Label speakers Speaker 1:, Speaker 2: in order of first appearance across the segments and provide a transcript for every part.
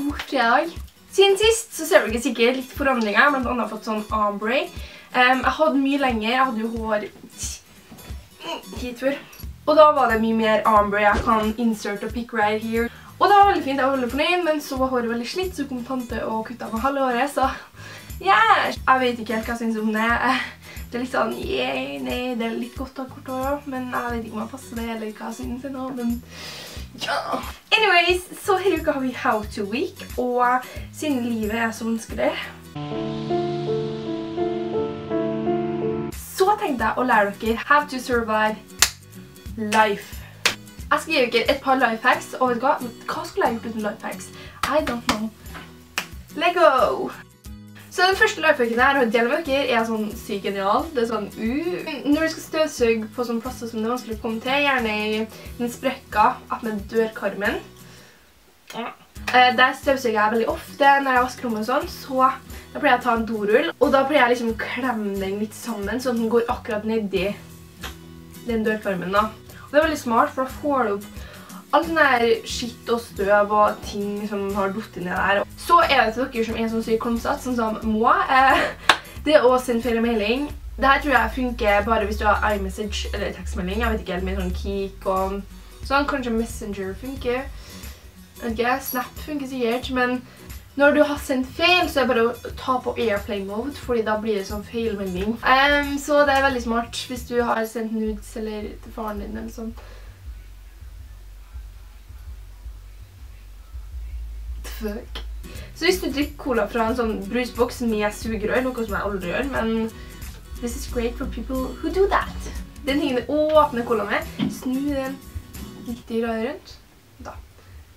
Speaker 1: god dag. Siden sist så ser dere sikkert litt forandringer. Blant annet fått sånn ombre. Um, jeg hadde mye lenger. Jeg hadde jo hår hit før. Og da var det mye mer ombre. Jeg kan insert og pick right here. Og det var veldig fint. Jeg var veldig fornøyd, men så var håret veldig slitt, så kom tante og kuttet meg halve håret, så yeah. Jeg vet ikke helt hva jeg synes om det. Det er litt sånn, yeah, nei, det er litt godt å ha kort hår, men jeg vet ikke om jeg passer det, eller hva jeg synes ennå, men ja. Anyways, så her uka har vi How to Week, og siden livet er så vanskelig, så tenkte jeg å lære dere How to Survive Life. Jeg skal gi dere et par lifehacks, og vet du hva? Hva skulle jeg gjort uten lifehacks? I don't know. Lego! Så den første lifehacken her, og dere, er sånn syk genial. Det er sånn, uh. Når du skal støvsøge på sånne plasser som det er vanskelig å komme til, gjerne i den sprekka at med dørkarmen. Uh, der støvsøger jeg veldig ofte når jeg vasker rommet og sånn, så da pleier jeg å ta en dorull, og da pleier jeg liksom å klemme den litt sammen, sånn at den går akkurat nedi den dørkarmen da. Og det er veldig smart, for da får du opp alt sånn her skitt og støv og ting som har dottet ned der. Så er det til dere som er sånn syk klumsatt, sånn som må. Eh, det å sende feil melding. Dette tror jeg funker bare hvis du har iMessage eller tekstmelding. Jeg vet ikke helt med sånn Kik og sånn. Kanskje Messenger funker. ikke, Snap funker sikkert, men når du har sendt feil, så er det bare å ta på Airplay mode, fordi da blir det sånn feilmelding. Så det er veldig smart hvis du har sendt nudes eller til faren din eller sånn. Fuck. Så hvis du drikker cola fra en sånn brusboks med sugerør, noe som jeg aldri gjør, men this is great for people who do that. Den tingen du åpner cola med, snu den 90 grader rundt. Da.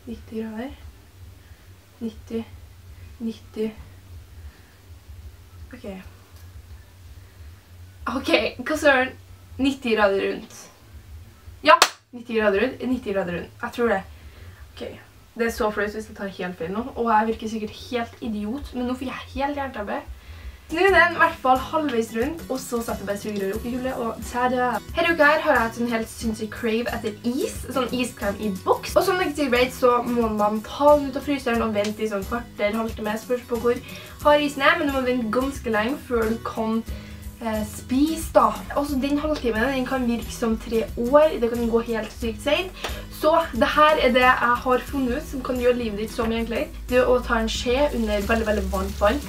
Speaker 1: 90 grader. 90. 90. Ok. Ok, hva søren? 90 grader rundt. Ja, 90 grader rundt. 90 grader rundt. Jeg tror det. Ok. Det er så flaut hvis jeg tar helt feil nå, og jeg virker sikkert helt idiot, men nå fikk jeg helt hjertabbe. Snu den i hvert fall halvveis rundt, og så setter jeg bare sugerøret opp i hullet, og tada! Her uka her har jeg et sånn helt sinnssykt crave etter is, sånn iskrem i boks. Og som dere sier så må man ta den ut av fryseren og vente i sånn kvarter, halvtime, spørs på hvor hard isen er, men du må vente ganske lenge før du kan eh, spise da. Også den halvtimen, den kan virke som tre år, det kan gå helt sykt sent. Så det her er det jeg har funnet ut som kan gjøre livet ditt så mye enklere. Det å ta en skje under veldig, veldig varmt vann.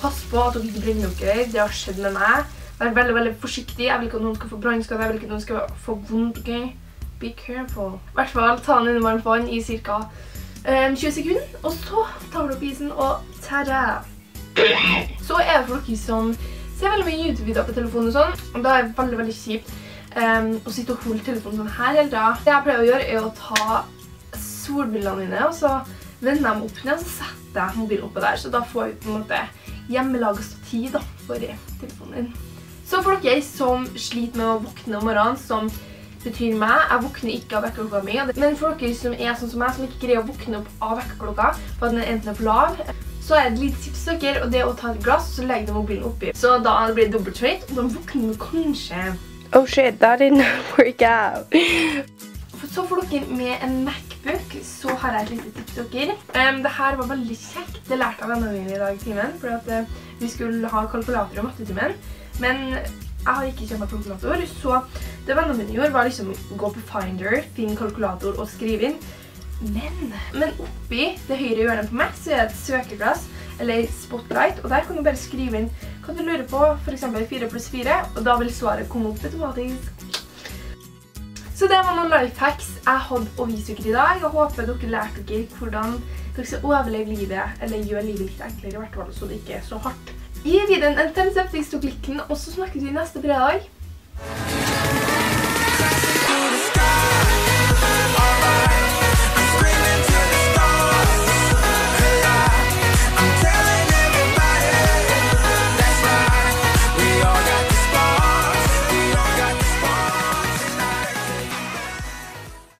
Speaker 1: Pass på at dere ikke brenner dere. Det har skjedd med meg. Vær veldig, veldig forsiktig. Jeg vil ikke at noen skal få brannskade. Jeg vil ikke at noen skal få vondt, ok? Be careful. I hvert fall ta den under varmt vann i cirka um, 20 sekunder. Og så tar du opp isen, og tada! Så er det for dere som ser veldig mye YouTube-videoer på telefonen og sånn. Og da er det veldig, veldig kjipt um, og sitte og holde telefonen sånn her hele tiden. Det jeg pleier å gjøre er å ta solbrillene mine, og så vender dem opp ned, og så setter jeg mobilen oppe der. Så da får vi på en måte hjemmelaget tid da, for telefonen din. Så for dere som sliter med å våkne om morgenen, som betyr meg, jeg våkner ikke av vekkerklokka mi, men for dere som er sånn som meg, som ikke greier å våkne opp av vekkerklokka, for at den er enten for lav, så er det et lite tips og det å ta et glass, så legger du mobilen oppi. Så da blir det dobbelt så og da våkner du kanskje
Speaker 2: Oh shit, that didn't work out.
Speaker 1: Så får dere med en Macbook, så har jeg et lite tips til dere. Um, det var veldig kjekt. Det lærte jeg vennene mine i dag i timen, fordi at uh, vi skulle ha kalkulator i mattetimen. Men jeg har ikke kjent meg kalkulator, så det vennene mine gjorde var liksom gå på Finder, finne kalkulator og skrive inn. Men, men oppi det høyre hjørnet på meg så er det et søkeplass, eller Spotlight, og der kan du bare skrive inn hva du lurer på, for eksempel 4 pluss 4, og da vil svaret komme opp automatisk. Så det var noen lifehacks jeg hadde å vise dere i dag. Jeg håper dere lærte dere hvordan dere skal overleve livet, eller gjøre livet litt enklere i hvert fall, så det ikke er så hardt. Gi videoen en thumbs up hvis du klikker den, og så snakkes vi neste fredag.